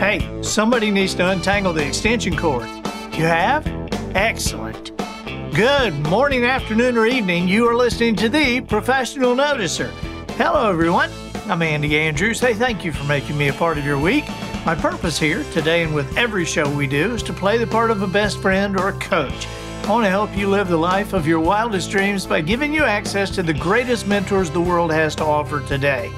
Hey, somebody needs to untangle the extension cord. You have? Excellent. Good morning, afternoon, or evening. You are listening to the Professional Noticer. Hello, everyone. I'm Andy Andrews. Hey, thank you for making me a part of your week. My purpose here today and with every show we do is to play the part of a best friend or a coach. I want to help you live the life of your wildest dreams by giving you access to the greatest mentors the world has to offer today.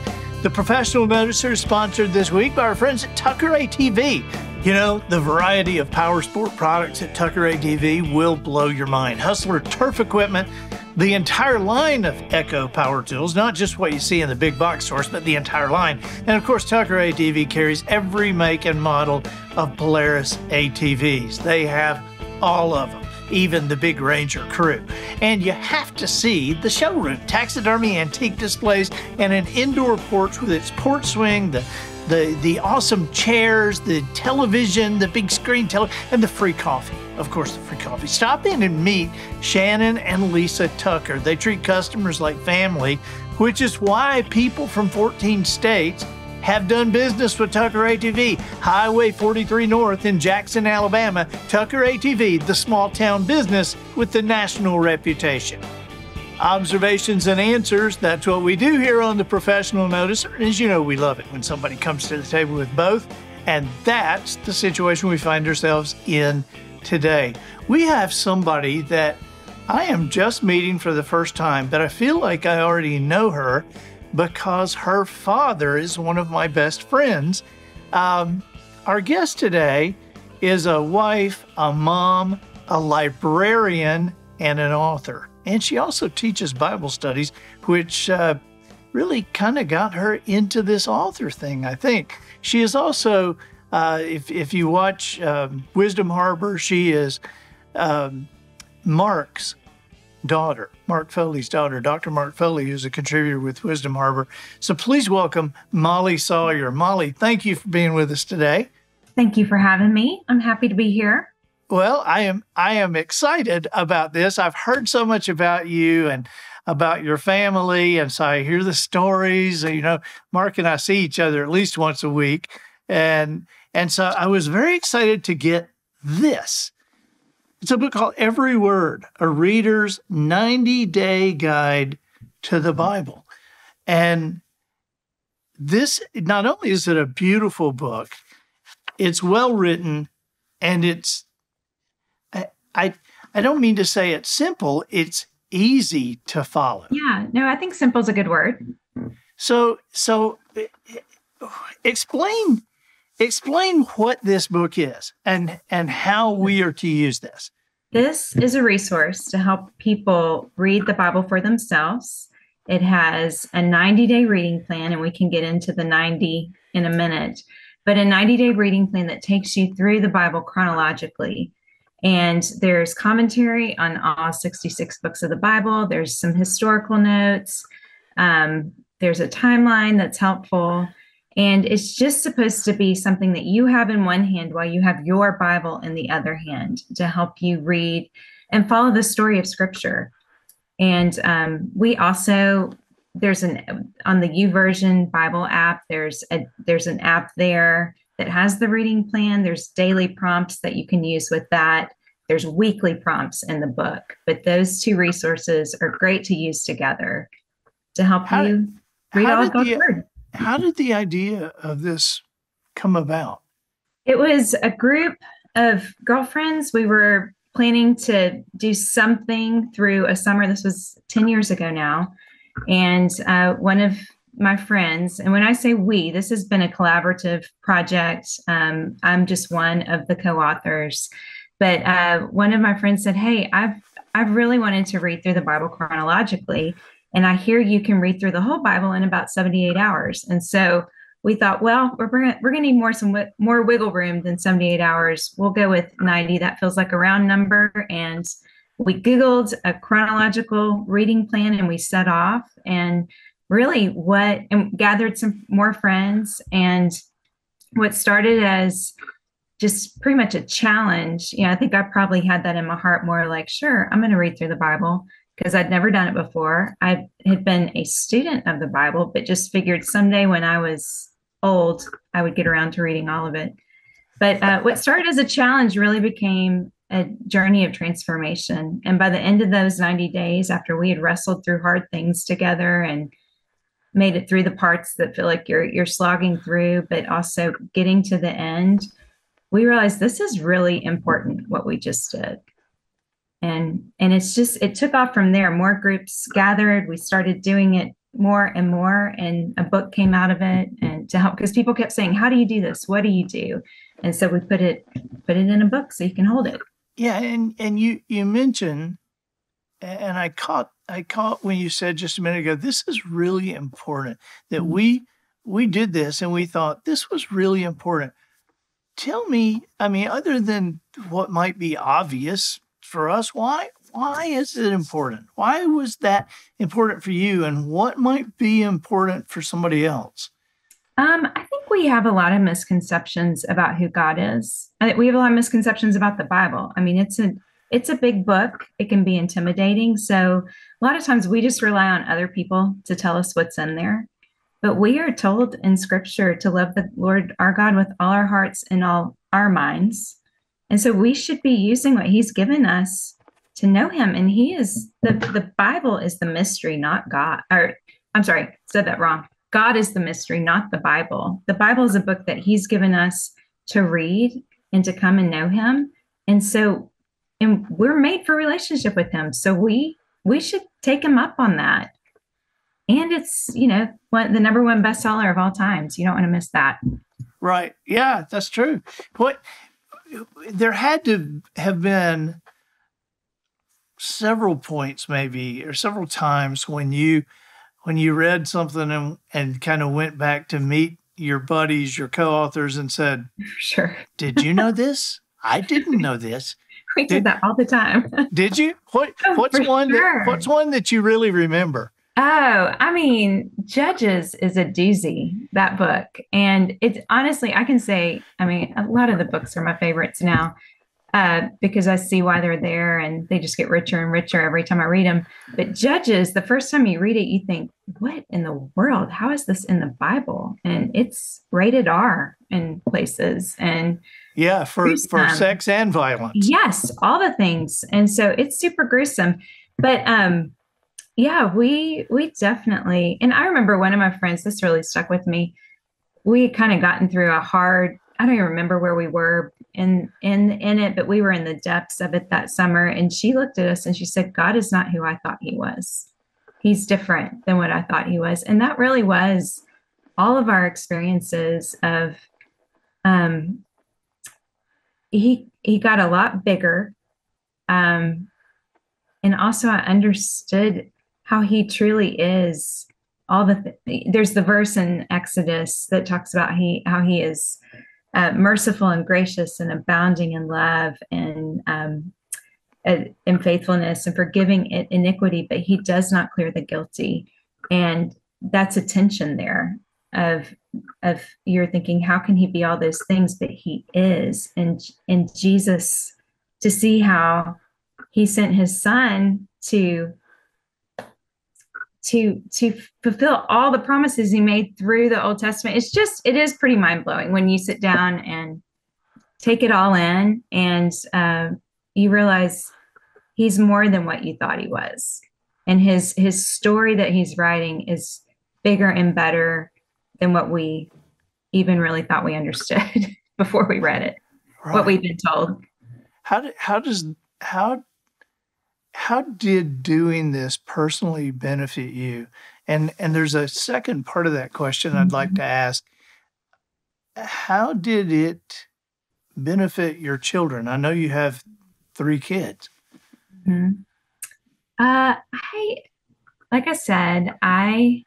The Professional Noticer is sponsored this week by our friends at Tucker ATV. You know, the variety of power sport products at Tucker ATV will blow your mind. Hustler turf equipment, the entire line of Echo power tools, not just what you see in the big box stores, but the entire line. And of course, Tucker ATV carries every make and model of Polaris ATVs. They have all of them even the big Ranger crew. And you have to see the showroom, taxidermy antique displays, and an indoor porch with its porch swing, the the the awesome chairs, the television, the big screen tele, and the free coffee. Of course, the free coffee. Stop in and meet Shannon and Lisa Tucker. They treat customers like family, which is why people from 14 states have done business with Tucker ATV. Highway 43 North in Jackson, Alabama. Tucker ATV, the small town business with the national reputation. Observations and answers, that's what we do here on the Professional Noticer. As you know, we love it when somebody comes to the table with both. And that's the situation we find ourselves in today. We have somebody that I am just meeting for the first time, but I feel like I already know her because her father is one of my best friends. Um, our guest today is a wife, a mom, a librarian, and an author. And she also teaches Bible studies, which uh, really kind of got her into this author thing, I think. She is also, uh, if, if you watch um, Wisdom Harbor, she is um, Mark's daughter, Mark Foley's daughter, Dr. Mark Foley, who's a contributor with Wisdom Harbor. So please welcome Molly Sawyer. Molly, thank you for being with us today. Thank you for having me. I'm happy to be here. Well, I am I am excited about this. I've heard so much about you and about your family, and so I hear the stories. You know, Mark and I see each other at least once a week, and and so I was very excited to get this. It's a book called Every Word, a reader's 90 day guide to the Bible. And this, not only is it a beautiful book, it's well written and it's, I, I, I don't mean to say it's simple, it's easy to follow. Yeah, no, I think simple is a good word. So, so explain explain what this book is and and how we are to use this. This is a resource to help people read the bible for themselves. It has a 90 day reading plan and we can get into the 90 in a minute. But a 90 day reading plan that takes you through the bible chronologically. And there's commentary on all 66 books of the bible. There's some historical notes. Um, there's a timeline that's helpful and it's just supposed to be something that you have in one hand while you have your Bible in the other hand to help you read and follow the story of Scripture. And um, we also there's an on the YouVersion Bible app. There's a there's an app there that has the reading plan. There's daily prompts that you can use with that. There's weekly prompts in the book, but those two resources are great to use together to help how you read all God's word how did the idea of this come about? It was a group of girlfriends. We were planning to do something through a summer. This was 10 years ago now. And uh, one of my friends, and when I say we, this has been a collaborative project. Um, I'm just one of the co authors. But uh, one of my friends said, Hey, I've I've really wanted to read through the Bible chronologically. And I hear you can read through the whole Bible in about 78 hours. And so we thought, well, we're gonna, we're gonna need more some more wiggle room than 78 hours. We'll go with 90. That feels like a round number. And we Googled a chronological reading plan and we set off and really what and gathered some more friends and what started as just pretty much a challenge. You know, I think I probably had that in my heart more like, sure, I'm going to read through the Bible because I'd never done it before. I had been a student of the Bible, but just figured someday when I was old, I would get around to reading all of it. but uh, what started as a challenge really became a journey of transformation. And by the end of those 90 days, after we had wrestled through hard things together and made it through the parts that feel like you're you're slogging through, but also getting to the end, we realized this is really important what we just did. And and it's just it took off from there. More groups gathered. We started doing it more and more and a book came out of it and to help because people kept saying how do you do this what do you do and so we put it put it in a book so you can hold it yeah, and and you you mentioned, and I caught I caught when you said just a minute ago, this is really important that mm-hmm. we we did this and we thought this was really important. Tell me, I mean, other than what might be obvious for us, why why is it important? Why was that important for you, and what might be important for somebody else? Um, I think we have a lot of misconceptions about who God is. We have a lot of misconceptions about the Bible. I mean, it's a it's a big book. It can be intimidating. So a lot of times we just rely on other people to tell us what's in there. But we are told in scripture to love the Lord our God with all our hearts and all our minds. And so we should be using what he's given us to know him. And he is the the Bible is the mystery, not God. Or I'm sorry, said that wrong. God is the mystery, not the Bible. The Bible is a book that He's given us to read and to come and know Him. And so, and we're made for relationship with Him. So we we should take Him up on that. And it's you know the number one bestseller of all times. You don't want to miss that. Right. Yeah, that's true. What there had to have been several points, maybe, or several times when you when you read something and, and kind of went back to meet your buddies, your co-authors, and said, "Sure, did you know this? I didn't know this." We did, did that all the time. did you? What oh, What's one? Sure. That, what's one that you really remember? Oh, I mean, Judges is a doozy, that book. And it's honestly, I can say, I mean, a lot of the books are my favorites now uh, because I see why they're there and they just get richer and richer every time I read them. But Judges, the first time you read it, you think, what in the world? How is this in the Bible? And it's rated R in places. And yeah, for, for sex and violence. Yes, all the things. And so it's super gruesome. But um, yeah, we we definitely and I remember one of my friends, this really stuck with me. We had kind of gotten through a hard I don't even remember where we were in in in it, but we were in the depths of it that summer. And she looked at us and she said, "God is not who I thought He was. He's different than what I thought He was." And that really was all of our experiences of. Um, he he got a lot bigger, um, and also I understood how he truly is. All the th- there's the verse in Exodus that talks about he how he is uh, merciful and gracious and abounding in love and um, in faithfulness and forgiving iniquity, but he does not clear the guilty. And that's a tension there of of you're thinking, how can he be all those things? But he is. And and Jesus to see how he sent his son to to to fulfill all the promises he made through the Old Testament. It's just it is pretty mind blowing when you sit down and take it all in, and uh, you realize he's more than what you thought he was, and his his story that he's writing is bigger and better than what we even really thought we understood before we read it. Right. What we've been told. How do, how does how how did doing this personally benefit you? And and there's a second part of that question I'd like mm-hmm. to ask. How did it benefit your children? I know you have three kids. Mm-hmm. Uh, I, like I said, I,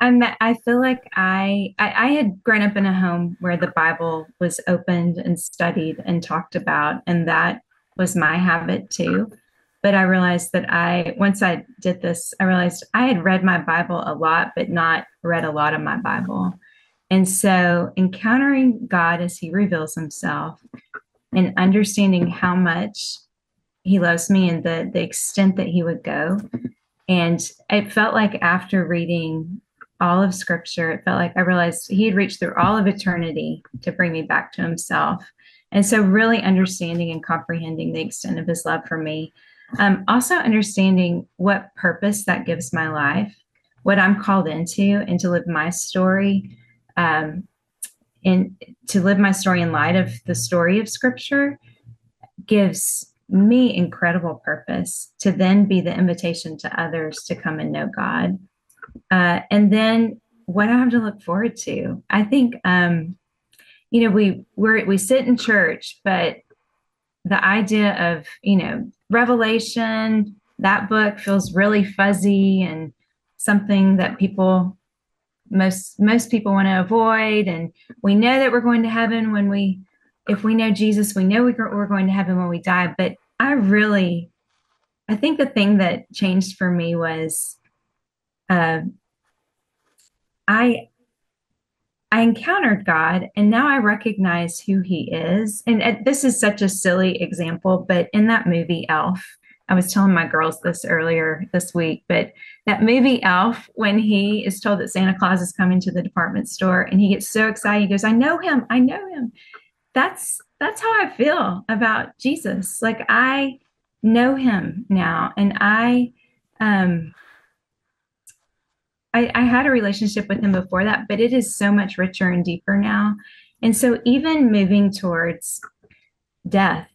I'm, I feel like I, I, I had grown up in a home where the Bible was opened and studied and talked about, and that was my habit too. But I realized that I, once I did this, I realized I had read my Bible a lot, but not read a lot of my Bible. And so encountering God as he reveals himself and understanding how much he loves me and the, the extent that he would go. And it felt like after reading all of scripture. It felt like I realized he had reached through all of eternity to bring me back to himself. And so, really understanding and comprehending the extent of his love for me. Um, also, understanding what purpose that gives my life, what I'm called into, and to live my story, um, and to live my story in light of the story of scripture gives me incredible purpose to then be the invitation to others to come and know God. Uh, and then what I have to look forward to. I think, um, you know, we we we sit in church, but the idea of you know Revelation, that book feels really fuzzy and something that people most most people want to avoid. And we know that we're going to heaven when we if we know Jesus, we know we're going to heaven when we die. But I really, I think the thing that changed for me was, uh, I, I encountered God, and now I recognize who He is. And, this is such a silly example, but in that movie Elf, I was telling my girls this earlier this week, but that movie Elf, when he is told that Santa Claus is coming to the department store and he gets so excited, he goes, I know him, I know him that's that's how I feel about Jesus. Like I know him now and I um I, I had a relationship with him before that, but it is so much richer and deeper now. And so even moving towards death,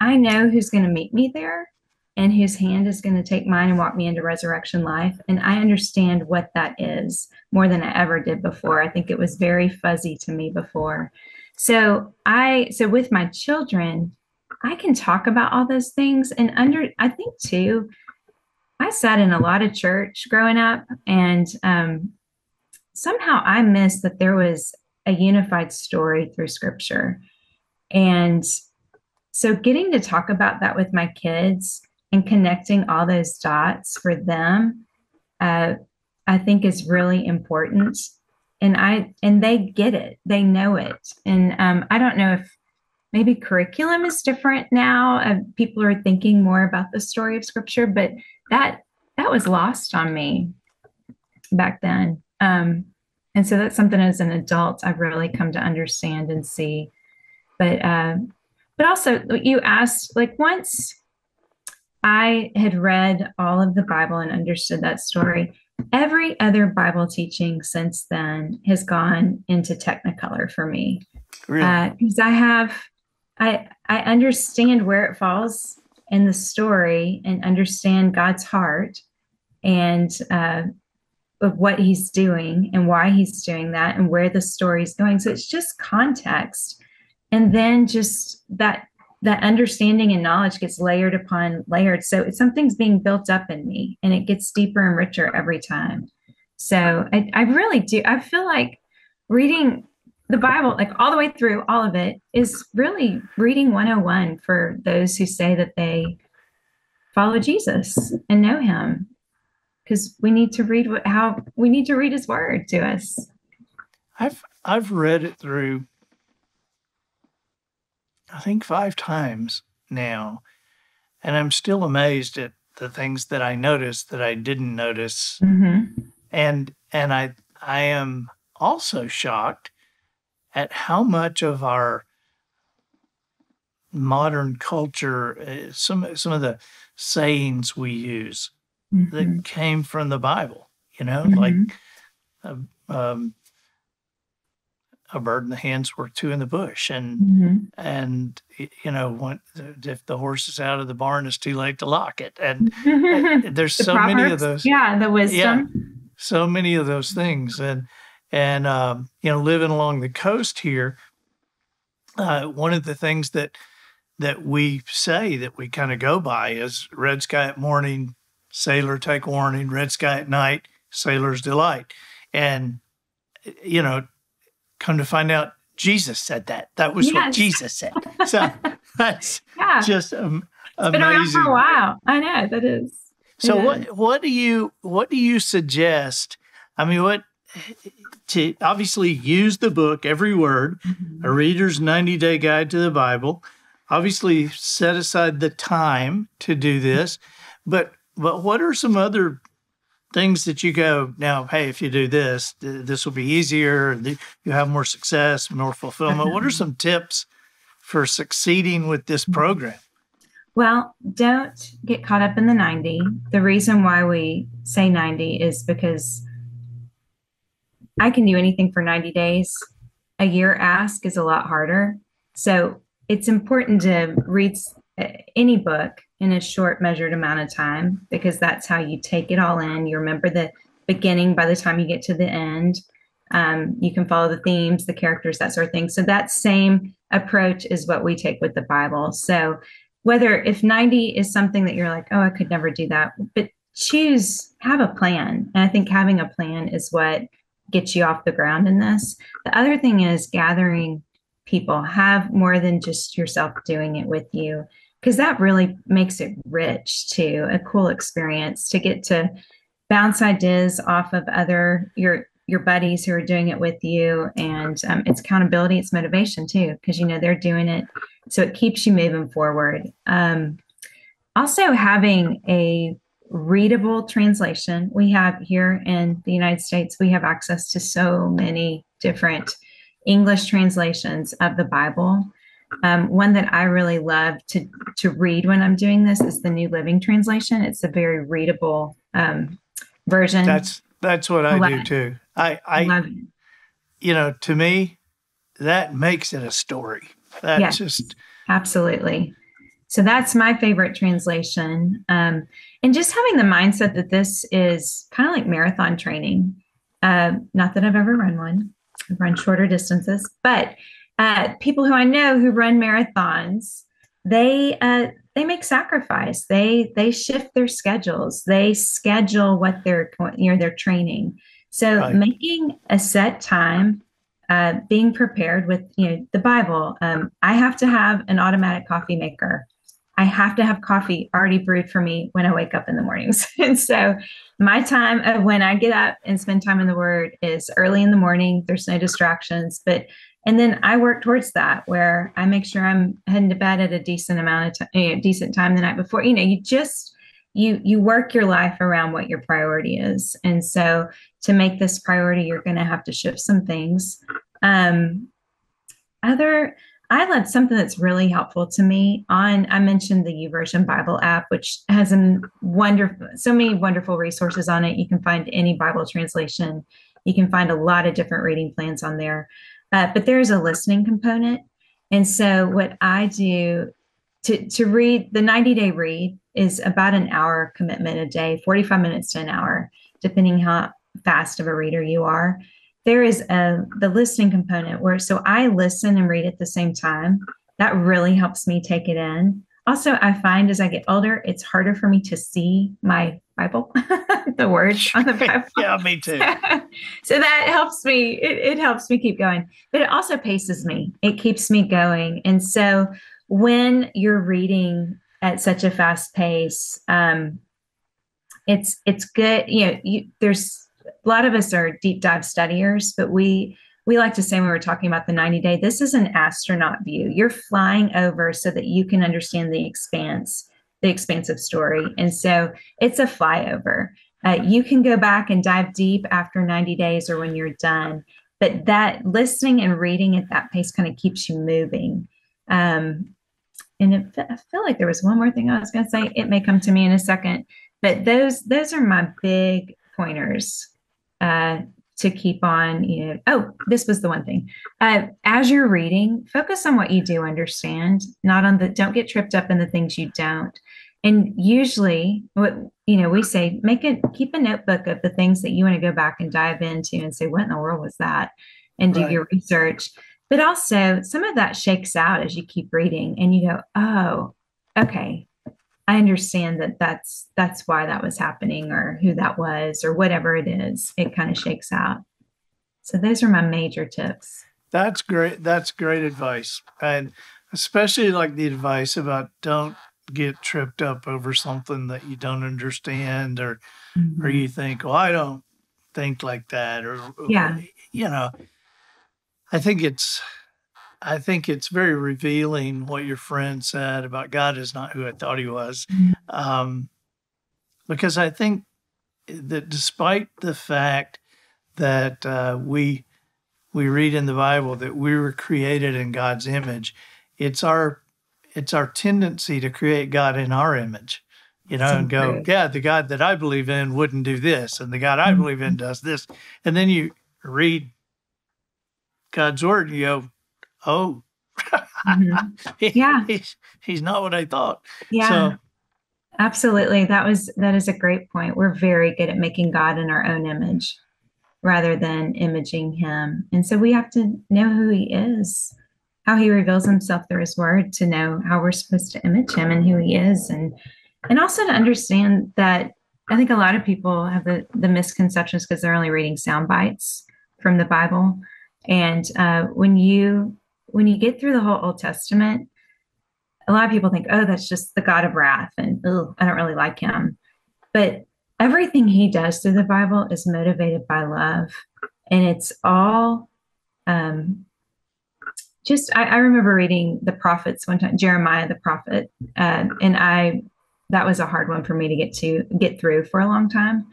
I know who's going to meet me there and whose hand is going to take mine and walk me into resurrection life. And I understand what that is more than I ever did before. I think it was very fuzzy to me before. So I so with my children, I can talk about all those things and under I think too I sat in a lot of church growing up and um, somehow I missed that there was a unified story through scripture. And so getting to talk about that with my kids and connecting all those dots for them, uh, I think is really important and I and they get it, they know it, and um, I don't know if maybe curriculum is different now. Uh, people are thinking more about the story of Scripture, but that that was lost on me back then. Um, and so that's something as an adult I've really come to understand and see. But uh, but also you asked like once I had read all of the Bible and understood that story, every other Bible teaching since then has gone into Technicolor for me. Because uh, I have, I I understand where it falls in the story and understand God's heart and uh, of what He's doing and why He's doing that and where the story is going. So it's just context, and then just that that understanding and knowledge gets layered upon layered. So it's something's being built up in me and it gets deeper and richer every time. So I, I really do. I feel like reading the Bible, like all the way through, all of it, is really reading 101 for those who say that they follow Jesus and know him. Because we need to read what how we need to read his word to us. I've I've read it through I think five times now. And I'm still amazed at the things that I noticed that I didn't notice. Mm-hmm. And and I I am also shocked at how much of our modern culture, uh, some some of the sayings we use mm-hmm. that came from the Bible. You know, mm-hmm. like uh, um, a bird in the hand's worth two in the bush and mm-hmm. and you know when, if the horse is out of the barn it's too late to lock it and uh, there's the so Proverbs, many of those yeah the wisdom yeah, so many of those things and and um, you know living along the coast here uh, one of the things that that we say that we kind of go by is red sky at morning sailor take warning red sky at night sailor's delight and you know come to find out Jesus said that. That was yes. what Jesus said. So that's yeah. just um, it's amazing. Been around for a while. I know that is. So what what do you what do you suggest? I mean, what to obviously use the book every word, mm-hmm. a reader's 90 day guide to the Bible. Obviously, set aside the time to do this, but but what are some other things that you go now? Hey, if you do this, this will be easier. You have more success, more fulfillment. what are some tips for succeeding with this program? Well, don't get caught up in the 90. The reason why we say 90 is because I can do anything for 90 days. A year ask is a lot harder. So it's important to read any book in a short, measured amount of time because that's how you take it all in. You remember the beginning by the time you get to the end. Um, you can follow the themes, the characters, that sort of thing. So that same approach is what we take with the Bible. So whether if 90 is something that you're like, oh, I could never do that, but choose, have a plan. And I think having a plan is what gets you off the ground in this. The other thing is gathering people, have more than just yourself doing it with you, because that really makes it rich too, a cool experience to get to bounce ideas off of other your your buddies who are doing it with you. And um, it's accountability it's motivation too because you know they're doing it so it keeps you moving forward. Um, also having a readable translation we have here in the united states. We have access to so many different english translations of the bible. Um, one that i really love to to read when i'm doing this is the new living translation. It's a very readable um, version. That's that's what i do too. I, I, you know, to me, that makes it a story. That yes, just absolutely. So that's my favorite translation. Um, and just having the mindset that this is kind of like marathon training. Uh, not that I've ever run one, I've run shorter distances, but uh, people who I know who run marathons, they uh, they make sacrifice. They they shift their schedules. They schedule what they're you know their training. So right. making a set time, uh, being prepared with you know the Bible. Um, I have to have an automatic coffee maker. I have to have coffee already brewed for me when I wake up in the mornings. and so my time of when I get up and spend time in the Word is early in the morning. There's no distractions, but and then I work towards that where I make sure I'm heading to bed at a decent amount of time, decent time the night before. You know, you just you you work your life around what your priority is and so to make this priority you're going to have to shift some things um other i love something that's really helpful to me on i mentioned the YouVersion bible app which has a wonderful so many wonderful resources on it. You can find any bible translation. You can find a lot of different reading plans on there. Uh, but there's a listening component. And so what i do to, to read the 90 day read is about an hour commitment a day, 45 minutes to an hour, depending how fast of a reader you are. There is a the listening component where so I listen and read at the same time. That really helps me take it in. Also, I find as I get older, it's harder for me to see my Bible, the words on the Bible. yeah, me too. so that helps me. It, it helps me keep going, but it also paces me. It keeps me going. And so when you're reading at such a fast pace. Um, it's it's good. You know, you, there's a lot of us are deep dive studiers, but we we like to say when we're talking about the 90 day, this is an astronaut view. You're flying over so that you can understand the expanse, the expansive story, and so it's a flyover. Uh, you can go back and dive deep after 90 days or when you're done, but that listening and reading at that pace kind of keeps you moving. Um, and it, I feel like there was one more thing I was going to say. It may come to me in a second, but those those are my big pointers uh, to keep on. You know, oh, this was the one thing. Uh, as you're reading, focus on what you do understand, not on the. Don't get tripped up in the things you don't. And usually, what you know, we say, make it keep a notebook of the things that you want to go back and dive into and say, what in the world was that, and do right. your research but also, some of that shakes out as you keep reading and you go, oh, okay. I understand that that's that's why that was happening or who that was or whatever it is. It kind of shakes out. So those are my major tips. That's great. That's great advice. And especially like the advice about don't get tripped up over something that you don't understand or mm-hmm. or you think, well, I don't think like that or yeah. you know, I think it's I think it's very revealing what your friend said about God is not who I thought he was. Mm-hmm. Um, because I think that despite the fact that uh, we we read in the Bible that we were created in God's image, it's our it's our tendency to create God in our image, you know, and go, yeah, the God that I believe in wouldn't do this, and the God I believe in mm-hmm. does this, and then you read God's word, and you go, oh, mm-hmm. yeah, he's, he's not what I thought. Yeah. So, Absolutely. That was that is a great point. We're very good at making God in our own image rather than imaging him. And so we have to know who he is, how he reveals himself through his word to know how we're supposed to image him and who he is and and also to understand that I think a lot of people have the, the misconceptions because they're only reading sound bites from the Bible. And uh, when you when you get through the whole Old Testament, a lot of people think, oh, that's just the God of wrath, and oh, I don't really like him. But everything he does through the Bible is motivated by love, and it's all um, just. I, I, remember reading the prophets one time, Jeremiah the prophet, uh, and I that was a hard one for me to get to get through for a long time.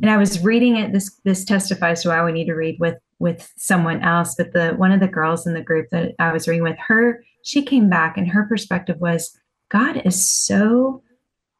And I was reading it. This this testifies to why we need to read with with someone else. But the one of the girls in the group that I was reading with her she came back and her perspective was God is so,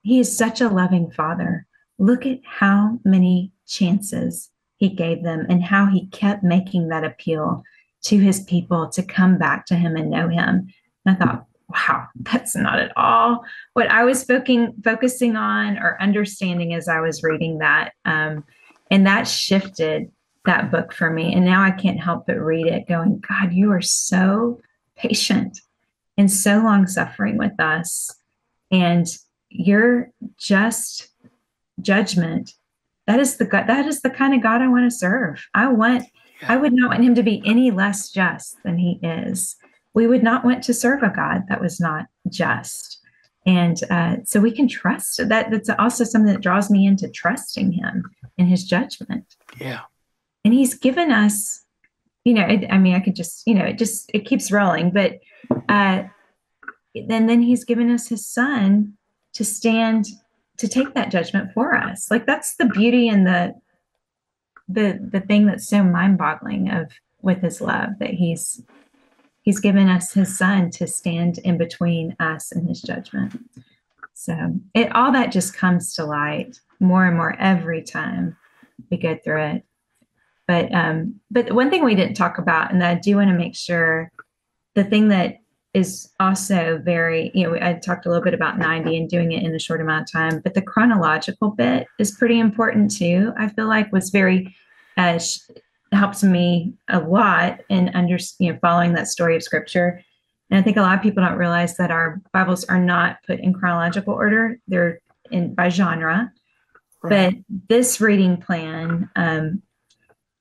He is such a loving Father. Look at how many chances He gave them and how He kept making that appeal to His people to come back to Him and know Him. And I thought, wow, that's not at all what I was focusing focusing on or understanding as I was reading that. Um, and that shifted that book for me. And now I can't help but read it, going, God, you are so patient and so long suffering with us. And your just judgment, that is the God, that is the kind of God I want to serve. I want, I would not want him to be any less just than he is. We would not want to serve a God that was not just. And uh, so we can trust that. That's also something that draws me into trusting him in his judgment. Yeah. And he's given us, you know, I mean, I could just, you know, it just, it keeps rolling, but uh, and then he's given us his son to stand to take that judgment for us. Like that's the beauty and the the the thing that's so mind-boggling of with his love that he's he's given us his son to stand in between us and his judgment. So it all that just comes to light more and more every time we go through it but um but one thing we didn't talk about and that i do want to make sure the thing that is also very, you know, I talked a little bit about 90 and doing it in a short amount of time, but the chronological bit is pretty important too. I feel like was very, uh, helps me a lot in under, you know, following that story of scripture. And I think a lot of people don't realize that our Bibles are not put in chronological order; they're in by genre. Right. But this reading plan um,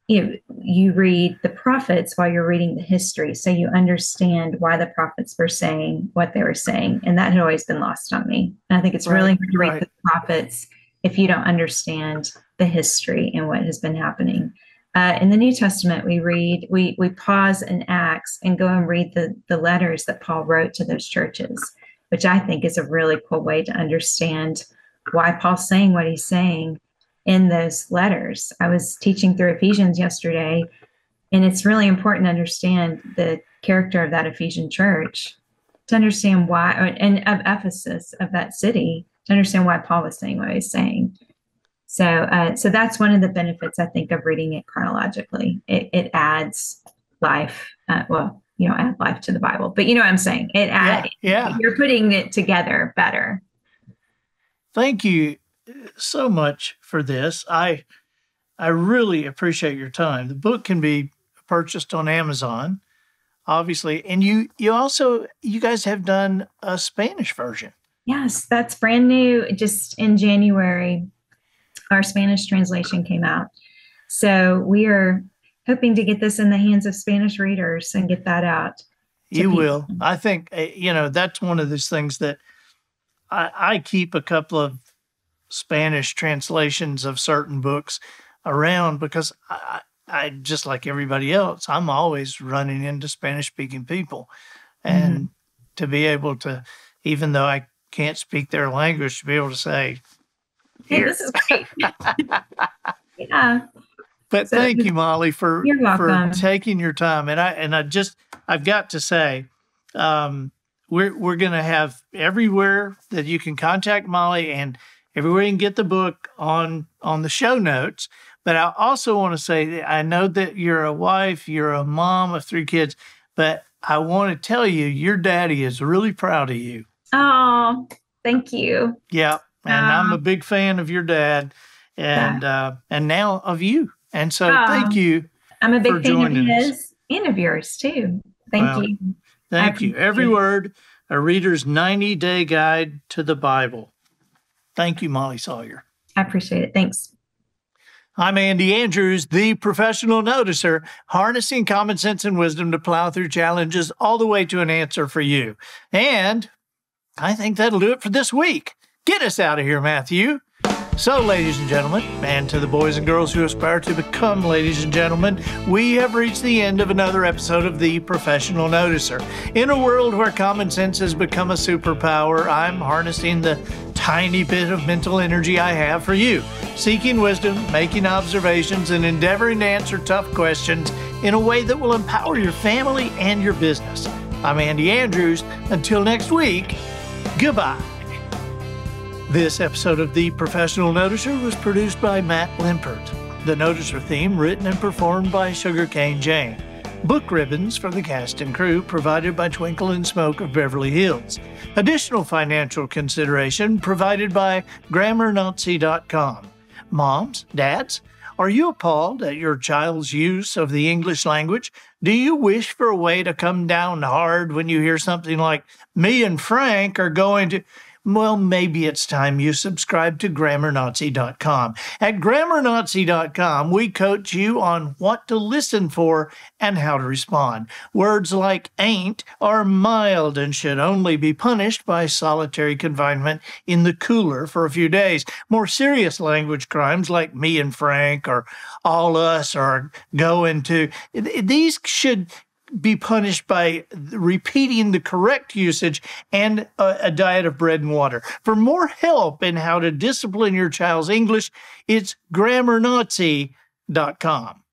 you know, you read the prophets while you're reading the history so you understand why the prophets were saying what they were saying and that had always been lost on me. And i think it's right, really hard to read right. the prophets if you don't understand the history and what has been happening. Uh, in the new testament we read we we pause in acts and go and read the the letters that paul wrote to those churches which i think is a really cool way to understand why paul's saying what he's saying in those letters. I was teaching through Ephesians yesterday, and it's really important to understand the character of that Ephesian church to understand why, and of Ephesus, of that city, to understand why Paul was saying what he's saying. So, uh, so that's one of the benefits I think of reading it chronologically. It, it adds life. Uh, well, you know, add life to the Bible, but you know what I'm saying. It add, yeah, yeah. You're putting it together better. Thank you so much for this. I I really appreciate your time. The book can be purchased on Amazon, obviously, and you you also you guys have done a Spanish version. Yes, that's brand new. Just in January, our Spanish translation came out. So we are hoping to get this in the hands of Spanish readers and get that out. You people. will. I think eh, you know that's one of those things that I, I keep a couple of Spanish translations of certain books around because I, I just like everybody else, I'm always running into Spanish speaking people. And mm-hmm. to be able to, even though I can't speak their language, to be able to say, Hey, this is great. yeah. But So- thank you, Molly, for for taking your time. And I and I just I've got to say, um, we're we're gonna have everywhere that you can contact Molly and everywhere you can get the book on on the show notes. But I also want to say that I know that you're a wife, you're a mom of three kids, but I want to tell you your daddy is really proud of you. Oh, thank you. Yeah. And I'm a big fan of your dad and uh and now of you. And so thank you. I'm a big fan of us. his and of yours too. Thank Well, you. Thank you. Every it. word, a reader's 90 day guide to the Bible. Thank you, Molly Sawyer. I appreciate it. Thanks. I'm Andy Andrews, the professional noticer, harnessing common sense and wisdom to plow through challenges all the way to an answer for you. And I think that'll do it for this week. Get us out of here, Matthew. So, ladies and gentlemen, and to the boys and girls who aspire to become ladies and gentlemen, we have reached the end of another episode of The Professional Noticer. In a world where common sense has become a superpower, I'm harnessing the tiny bit of mental energy I have for you, seeking wisdom, making observations, and endeavoring to answer tough questions in a way that will empower your family and your business. I'm Andy Andrews. Until next week, goodbye. This episode of The Professional Noticer was produced by Matt Limpert. The Noticer theme written and performed by Sugarcane Jane. Book ribbons for the cast and crew provided by Twinkle and Smoke of Beverly Hills. Additional financial consideration provided by GrammarNazi.com. Moms, dads, are you appalled at your child's use of the English language? Do you wish for a way to come down hard when you hear something like, me and Frank are going to. Well, maybe it's time you subscribe to GrammarNazi.com. At GrammarNazi.com, we coach you on what to listen for and how to respond. Words like ain't are mild and should only be punished by solitary confinement in the cooler for a few days. More serious language crimes like me and Frank or all us or going to, these should be punished by repeating the correct usage and a, a diet of bread and water. For more help in how to discipline your child's English, it's grammarnazi.com.